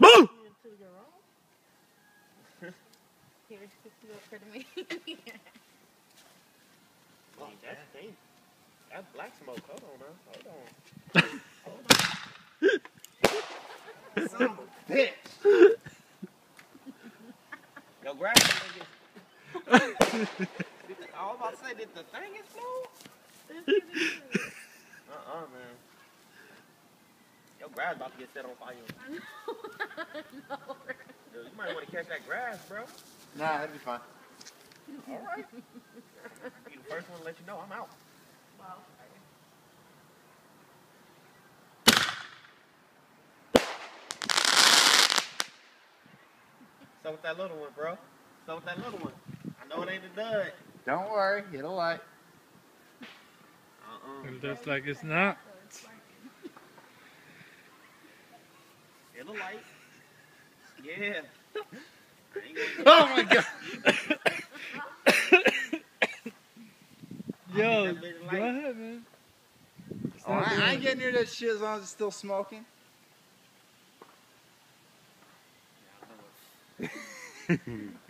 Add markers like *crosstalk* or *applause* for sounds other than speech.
Boo! for. Oh, dangerous. That's black smoke. Hold on now. Hold on. Hold on. Son of a bitch. Yo, grab it. I was about to say, did the thing explode? Uh-uh, man. Yo, grass about to get set on fire. *laughs* no. *laughs* Yo, you might want to catch that grass, bro. Nah, that'd be fine. All right. *laughs* Be the first one to let you know I'm out. Wow. So with that little one, bro. So with that little one. I know it ain't a dud. Don't worry, it'll light. Uh-uh. It looks like it's not. It'll light. Yeah. I ain't gonna- Oh my god! Yo, go ahead, man. Oh, I, I ain't getting near that shit as long as it's still smoking. *laughs*